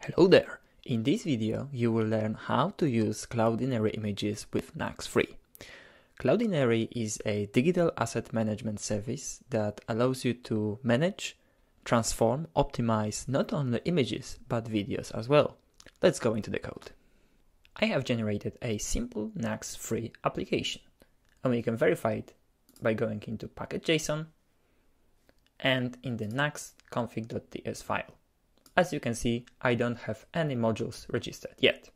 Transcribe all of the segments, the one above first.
Hello there! In this video you will learn how to use Cloudinary images with Nuxt 3. Cloudinary is a digital asset management service that allows you to manage, transform, optimize not only images but videos as well. Let's go into the code. I have generated a simple Nuxt 3 application and we can verify it by going into package.json and in the nuxt config.ts file. As you can see, I don't have any modules registered yet.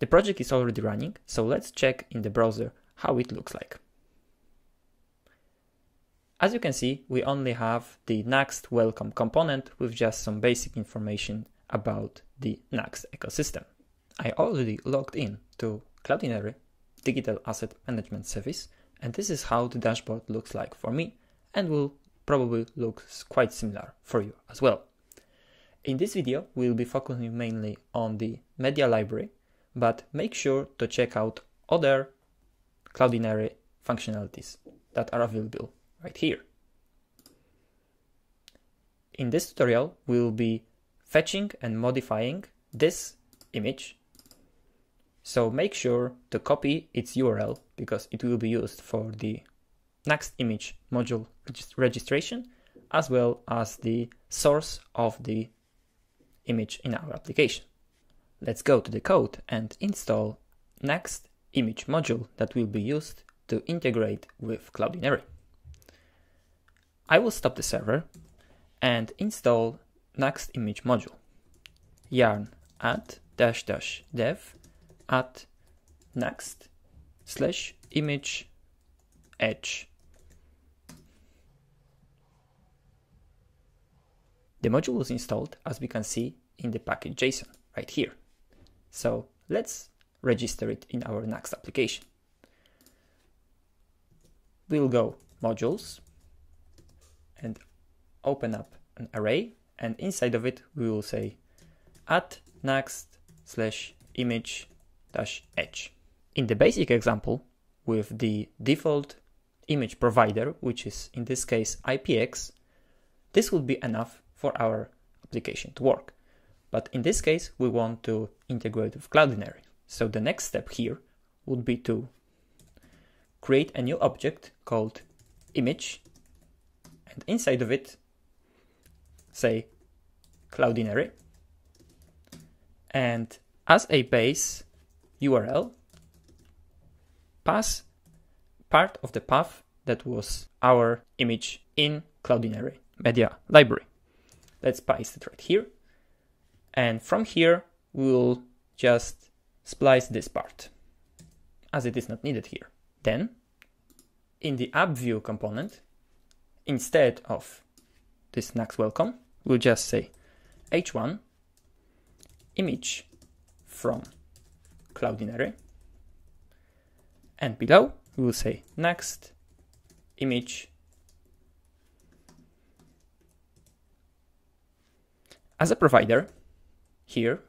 The project is already running, so let's check in the browser how it looks like. As you can see, we only have the Nuxt welcome component with just some basic information about the Nuxt ecosystem. I already logged in to Cloudinary Digital Asset Management Service, and this is how the dashboard looks like for me and will probably looks quite similar for you as well. In this video, we'll be focusing mainly on the media library, but make sure to check out other Cloudinary functionalities that are available right here. In this tutorial, we'll be fetching and modifying this image. So make sure to copy its URL because it will be used for the Nuxt image module registration, as well as the source of the image in our application. Let's go to the code and install Nuxt image module that will be used to integrate with Cloudinary. I will stop the server and install Nuxt image module yarn add dash dash dev at nuxt slash image edge The module was installed as we can see in the package JSON right here. So let's register it in our Nuxt application. We'll go modules and open up an array and inside of it we will say at nuxt slash image dash edge. In the basic example with the default image provider, which is in this case IPX, this would be enough for our application to work. But in this case, we want to integrate with Cloudinary. So the next step here would be to create a new object called image and inside of it say Cloudinary and as a base URL pass part of the path that was our image in Cloudinary media library. Let's paste it right here. And from here, we'll just splice this part as it is not needed here. Then in the app view component, instead of this Nuxt welcome, we'll just say h1 image from Cloudinary. And below, we will say Nuxt image As a provider, here,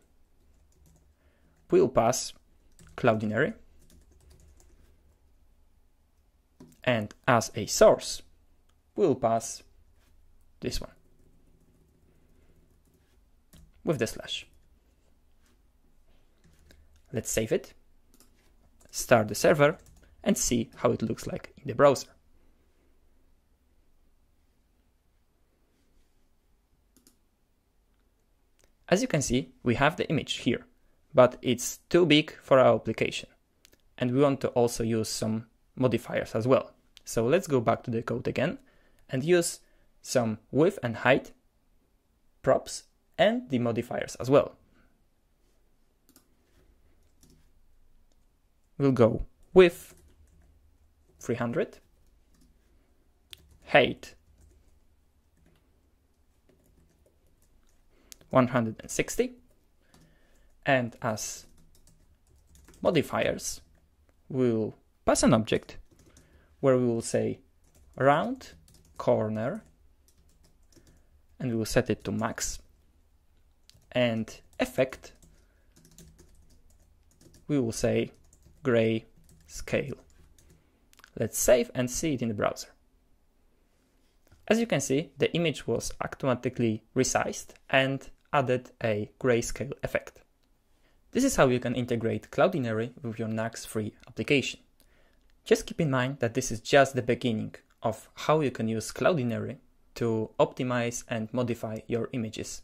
we'll pass Cloudinary. And as a source, we'll pass this one with the slash. Let's save it, start the server, and see how it looks like in the browser. As you can see, we have the image here, but it's too big for our application. And we want to also use some modifiers as well. So let's go back to the code again and use some width and height props and the modifiers as well. We'll go width 300, height 160 and as modifiers we'll pass an object where we will say round corner and we will set it to max. And effect we will say gray scale. Let's save and see it in the browser. As you can see the image was automatically resized and added a grayscale effect. This is how you can integrate Cloudinary with your 3 application. Just keep in mind that this is just the beginning of how you can use Cloudinary to optimize and modify your images.